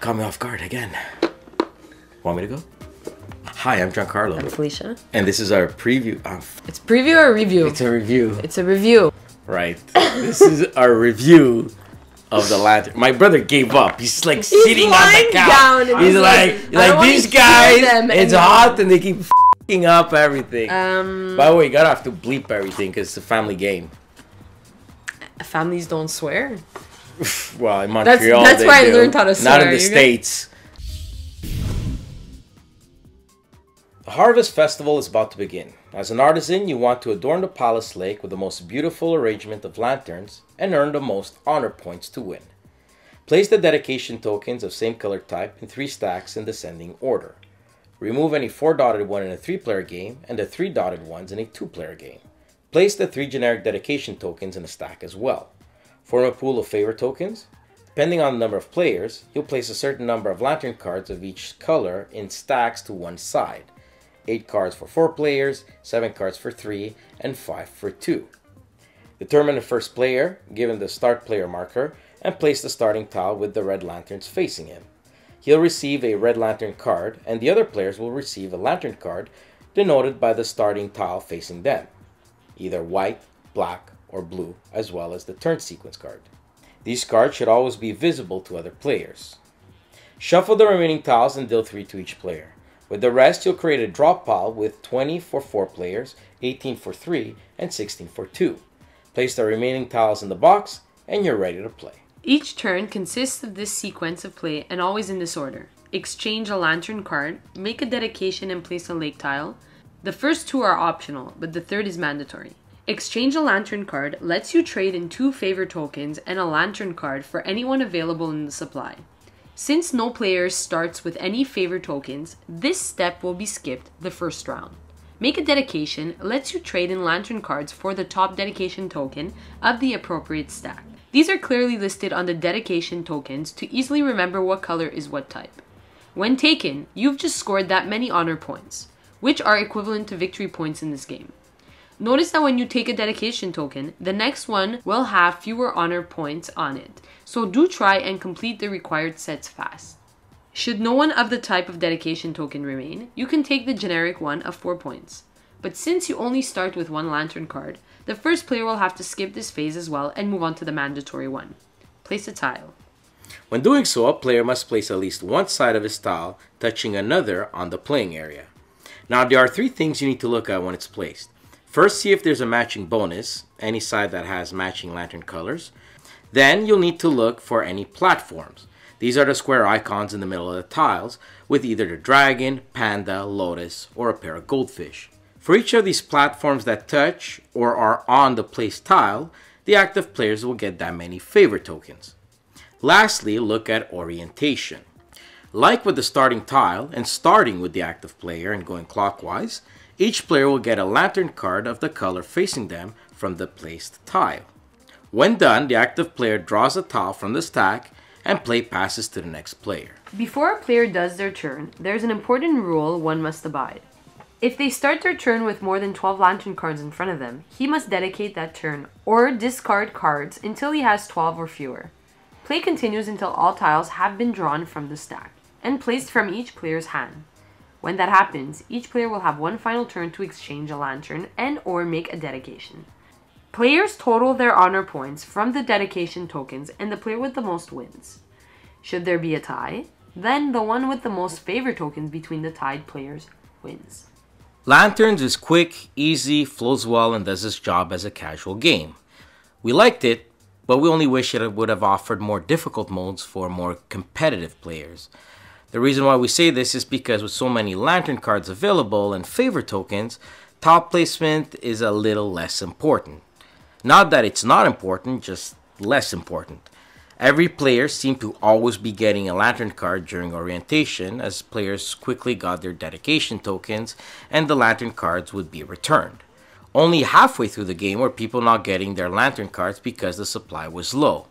Caught me off guard again. Want me to go? Hi, I'm Giancarlo. I'm Felicia. And this is our preview. Um, It's preview or review? it's a review. It's a review. Right. this is our review of the lantern. My brother gave up. He's like sitting on the couch. down and he's he's like, like, like these guys. It's anymore." hot and they keep fing up everything. Um, By the way, you gotta have to bleep everything because it's a family game. families don't swear. Well, in Montreal, that's they why I do. learned how to Not in the states. The Harvest Festival is about to begin. As an artisan, you want to adorn the Palace Lake with the most beautiful arrangement of lanterns and earn the most honor points to win. Place the dedication tokens of same color type in three stacks in descending order. Remove any four dotted one in a three player game and the three dotted ones in a two player game. Place the three generic dedication tokens in a stack as well. Form a pool of favor tokens. Depending on the number of players, you'll place a certain number of lantern cards of each color in stacks to one side. 8 cards for 4 players, 7 cards for 3, and 5 for 2. Determine the first player, given the start player marker, and place the starting tile with the red lanterns facing him. He'll receive a red lantern card, and the other players will receive a lantern card denoted by the starting tile facing them, either white, black, or blue, as well as the turn sequence card. These cards should always be visible to other players. Shuffle the remaining tiles and deal 3 to each player. With the rest, you'll create a drop pile with 20 for 4 players, 18 for 3, and 16 for 2. Place the remaining tiles in the box, and you're ready to play. Each turn consists of this sequence of play and always in this order. Exchange a lantern card, make a dedication and place a lake tile. The first two are optional, but the third is mandatory. Exchange a lantern card lets you trade in two favor tokens and a lantern card for anyone available in the supply. Since no player starts with any favor tokens, this step will be skipped the first round. Make a dedication lets you trade in lantern cards for the top dedication token of the appropriate stack. These are clearly listed on the dedication tokens to easily remember what color is what type. When taken, you've just scored that many honor points, which are equivalent to victory points in this game. Notice that when you take a dedication token, the next one will have fewer honor points on it, so do try and complete the required sets fast. Should no one of the type of dedication token remain, you can take the generic one of 4 points. But since you only start with one lantern card, the first player will have to skip this phase as well and move on to the mandatory one. Place a tile. When doing so, a player must place at least one side of his tile touching another on the playing area. Now, there are three things you need to look at when it's placed. First, see if there's a matching bonus, any side that has matching lantern colors. Then, you'll need to look for any platforms. These are the square icons in the middle of the tiles, with either the dragon, panda, lotus, or a pair of goldfish. For each of these platforms that touch or are on the placed tile, the active players will get that many favor tokens. Lastly, look at orientation. Like with the starting tile and starting with the active player and going clockwise, each player will get a lantern card of the color facing them from the placed tile. When done, the active player draws a tile from the stack and play passes to the next player. Before a player does their turn, there's an important rule one must abide. If they start their turn with more than 12 lantern cards in front of them, he must dedicate that turn or discard cards until he has 12 or fewer. Play continues until all tiles have been drawn from the stack and placed from each player's hand. When that happens, each player will have one final turn to exchange a lantern and or make a dedication. Players total their honor points from the dedication tokens and the player with the most wins. Should there be a tie, then the one with the most favor tokens between the tied players wins. Lanterns is quick, easy, flows well, and does its job as a casual game. We liked it, but we only wish it would have offered more difficult modes for more competitive players. The reason why we say this is because with so many lantern cards available and favor tokens, top placement is a little less important. Not that it's not important, just less important. Every player seemed to always be getting a lantern card during orientation as players quickly got their dedication tokens and the lantern cards would be returned. Only halfway through the game were people not getting their lantern cards because the supply was low.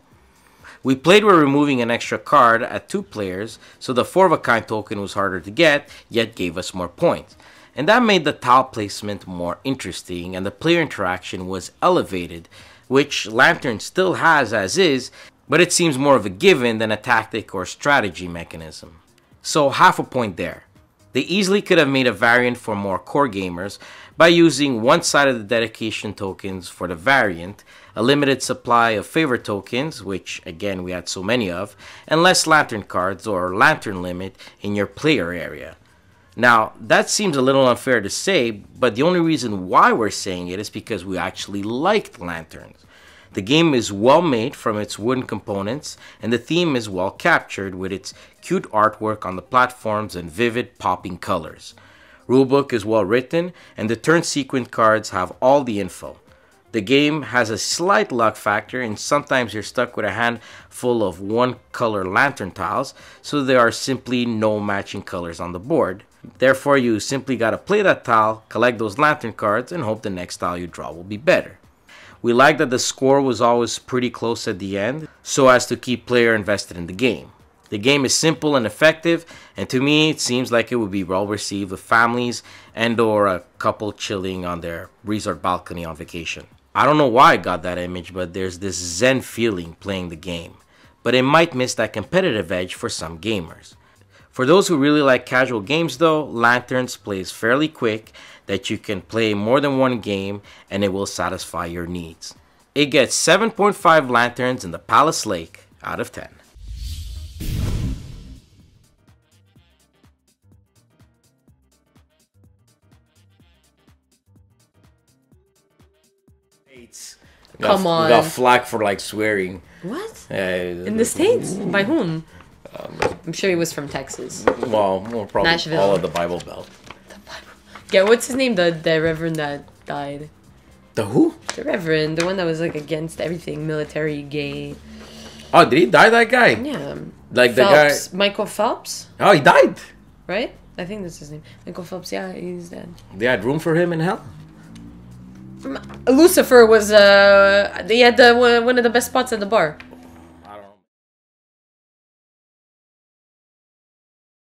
We played with removing an extra card at two players, so the 4 of a kind token was harder to get, yet gave us more points. And that made the tile placement more interesting and the player interaction was elevated, which Lantern still has as is, but it seems more of a given than a tactic or strategy mechanism. So, half a point there. They easily could have made a variant for more core gamers by using one side of the dedication tokens for the variant, a limited supply of favor tokens, which again we had so many of, and less lantern cards or lantern limit in your player area. Now, that seems a little unfair to say, but the only reason why we're saying it is because we actually liked lanterns. The game is well made from its wooden components, and the theme is well captured with its cute artwork on the platforms and vivid popping colors. Rulebook is well written, and the turn sequence cards have all the info. The game has a slight luck factor, and sometimes you're stuck with a hand full of one color lantern tiles, so there are simply no matching colors on the board. Therefore, you simply gotta play that tile, collect those lantern cards, and hope the next tile you draw will be better. We like that the score was always pretty close at the end, so as to keep player invested in the game. The game is simple and effective, and to me it seems like it would be well received with families and or a couple chilling on their resort balcony on vacation. I don't know why I got that image, but there's this zen feeling playing the game. But it might miss that competitive edge for some gamers. For those who really like casual games though, Lanterns plays fairly quick that you can play more than one game and it will satisfy your needs. It gets 7.5 lanterns in the Palace Lake out of 10. We got- Come on. We got flack for like swearing. What? Yeah, In the States? By whom? I'm sure he was from Texas. well, well, probably Nashville. all of the Bible Belt. Yeah, what's his name? The the reverend that died. The who? The reverend, the one that was like against everything, military, gay. Oh, did he die? That guy? Yeah. Like the guy. Michael Phelps. Oh, he died. right? I think that's his name. Michael Phelps. Yeah, he's dead. They had room for him in hell. Lucifer was uh, he had the one of the best spots at the bar.